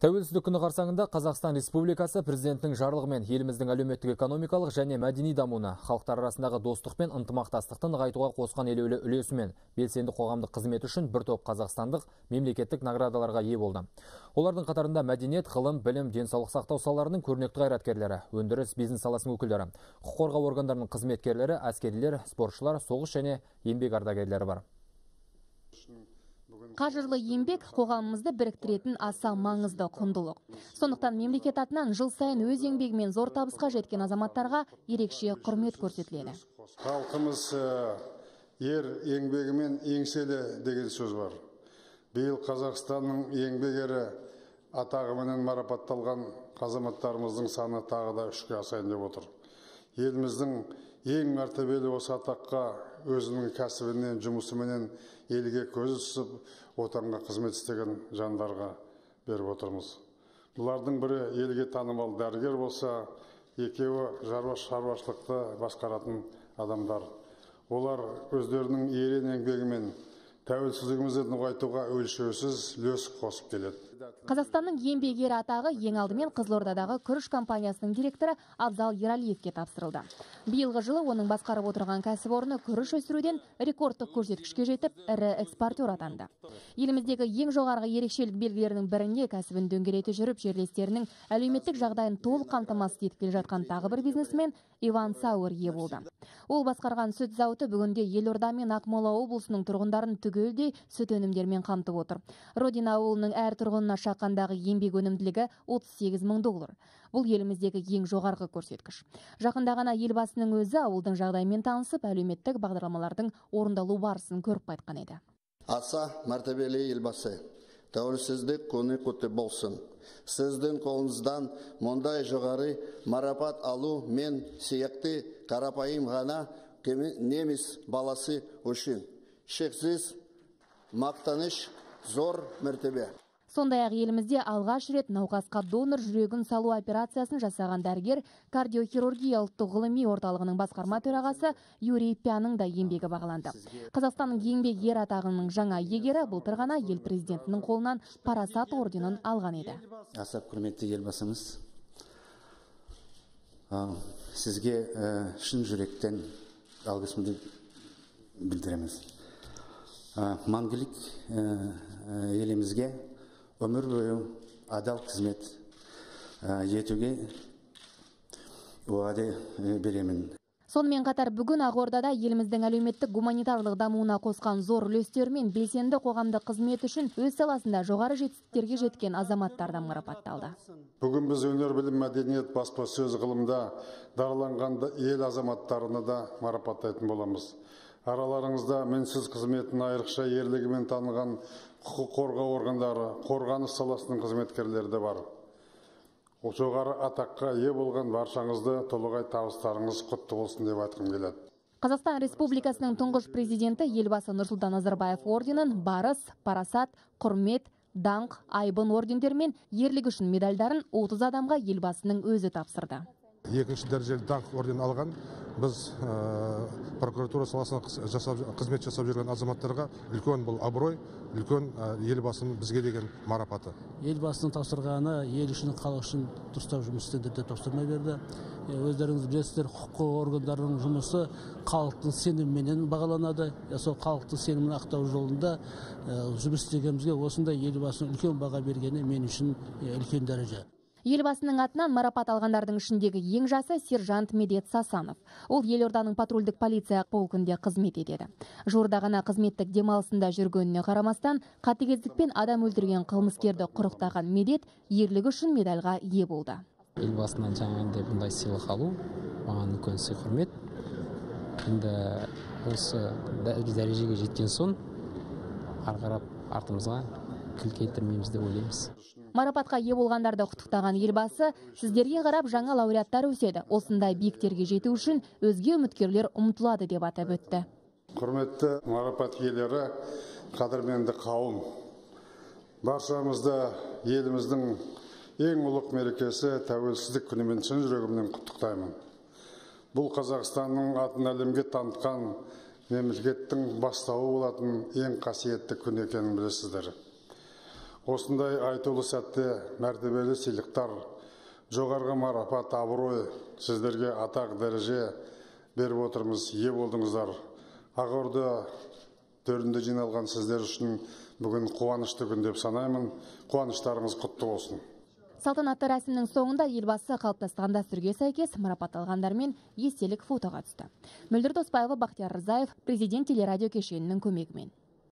Тәуелсіздік күні қарсаңында Қазақстан Республикасы президенттің жарлығымен еліміздің әлеуметтік экономикалық және мәдени дамуына, халықтар арасындағы достық пен ынтымақтастықты нығайтуға қосқан елеулі үлесімен белсенді қоғамдық қызмет үшін бір топ қазақстандық мемлекеттік наградаларға ие болды. Олардың қатарында мәдениет, ғылым, білім, денсаулық сақтау салаларының көрнекті қайраткерлері, өндіріс, бизнес саласының өкілдері, құқық қорғау органдарының қызметкерлері, әскерилер, спортшылар, соғыс және еңбек ардагерлері бар. Қажырлы еңбек қоғамымызды біріктіретін аса маңызды құндылық. Сондықтан мемлекет атынан жыл сайын өз еңбегімен зор табысқа жеткен азаматтарға ерекше құрмет көрсетіледі. Халқымыз ер еңбегімен еңселі деген сөз бар. Биыл Қазақстанның еңбек ері атағыменен марапатталған азаматтарымыздың саны тағы да үшке асайын деп отыр. Еліміздің ең мәртебелі осы атаққа өзінің кәсібінен жұмысыменен елге көзі түсіп отанға қызмет істеген жандарға беріп отырмыз. Бұлардың бірі елге танымал дәрігер болса екеуі шаруашылықты басқаратын адамдар. Олар өздерінің ерен еңбегімен тәуелсіздігімізді нығайтуға өлшеусіз үлес қосып келеді. Қазақстанның еңбек ері атағы ең алдымен қызылордадағы күріш компаниясының директоры абзал ералиевке тапсырылды. Биылғы жылы оның басқарып отырған кәсіпорны күріш өсіруден рекордтық көрсеткішке жетіп ірі экспортер атанды. Еліміздегі ең жоғарғы ерекшелік белгілерінің біріне кәсібін дөңгелете жүріп жерлестерінің әлеуметтік жағдайын толық қамтамасыз етіп келе жатқан тағы бір бизнесмен иван сауэр ие болды. Ол басқарған сүт зауыты бүгінде елорда мен ақмола облысының тұрғындарын түгелдей сүт өнімдерімен қамтып отыр. Родина ауылының әр тұрғынына шаққандағы еңбек өнімділігі 38 мың доллар. Бұл еліміздегі ең жоғарғы көрсеткіш. Жақында ғана елбасының өзі ауылдың жағдайымен танысып әлеуметтік бағдарламалардың орындалу барысын көріп қайтқан еді. Аса мәртебелі елбасы тәуелсіздік күні құтты болсын. Сіздің қолыңыздан мұндай жоғары марапат алу мен сияқты қарапайым ғана неміс баласы үшін шексіз мақтаныш зор мәртебе. Сондай ақ елімізде алғаш рет науқасқа донор жүрегін салу операциясын жасаған дәрігер кардиохирургия ұлттық ғылыми орталығының басқарма төрағасы юрий пяның да еңбегі бағаланды. Қазақстанның еңбек ер атағының жаңа иегері былтыр ғана ел президентінің қолынан парасат орденін алған еді. Аса құрметті елбасымыз сізге шын жүректен алғысымды білдіреміз. Мәңгілік елімізге өмір бойы адал қызмет етуге уәде беремін сонымен қатар бүгін ақордада еліміздің әлеуметтік гуманитарлық дамуына қосқан зор үлестері мен белсенді қоғамдық қызмет үшін өз саласында жоғары жетістіктерге жеткен азаматтар да марапатталды. Бүгін біз өнер білім мәдениет баспасөз ғылымда дараланған ел азаматтарына да марапаттайтын боламыз. Араларыңызда мінсіз қызметін айрықша ерлігімен таныған құқық қорғау органдары қорғаныс саласының қызметкерлері де бар. Жоғары атаққа ие болған баршаңызды толығай табыстарыңыз құтты болсын деп айтқым келеді. Қазақстан республикасының тұңғыш президенті елбасы нұрсұлтан назарбаев орденін барыс парасат құрмет даңқ айбын ордендері мен ерлігі үшін медальдарын 30 адамға елбасының өзі тапсырды. Екінші дәрежелі даңқ орденін алған біз прокуратура саласында қызмет жасап жүрген азаматтарға үлкен бұл абырой үлкен елбасының бізге деген марапаты. Елбасының тапсырғаны ел үшін халық үшін дұрыстап жұмыс істеді деп тапсырма берді. Өздеріңіз білесіздер құқық органдарының жұмысы халықтың сеніміменен бағаланады. Сол халықтың сенімін ақтау жолында жұмыс істегенімізге осындай елбасының үлкен баға бергені мен үшін үлкен дәреже. Елбасының атынан марапат алғандардың ішіндегі ең жасы сержант медет сасанов. Ол елорданың патрульдік полиция полкінде қызмет етеді. Жуырда ғана қызметтік демалысында жүргеніне қарамастан қатыгездікпен адам өлтірген қылмыскерді құрықтаған медет ерлігі үшін медальға ие болды. Елбасынан жаңағындай бұндай сыйлық алу маған үлкен сый құрмет. Енді осы дәрежеге жеткен соң ары қарап артымызға кіл келтірмейміз деп ойлаймыз. Марапатқа ие болғандарды құттықтаған елбасы сіздерге қарап жаңа лауреаттар өседі. Осындай биіктерге жету үшін өзге үміткерлер ұмтылады деп атап өтті. Құрметті марапат иелері қадірменді қауым баршамызды еліміздің ең ұлық мерекесі тәуелсіздік күнімен шын жүрегімнен құттықтаймын. Бұл қазақстанның атын әлемге танытқан мемлекеттің бастауы болатын ең қасиетті күн екенін білесіздер. Осындай айтулы сәтте мәртебелі сыйлықтар жоғарғы марапат абырой сіздерге атақ дәреже беріп отырмыз. Ие болдыңыздар. Ақорда төрінде жиналған сіздер үшін бүгін қуанышты күн деп санаймын. Қуаныштарыңыз құтты болсын. Салтанатты рәсімнің соңында елбасы қалыптасқан дәстүрге сәйкес марапатталғандармен естелік фотоға түсті. Мөлдір досбаева бақтияр рзаев президент телерадио кешенінің көмегімен.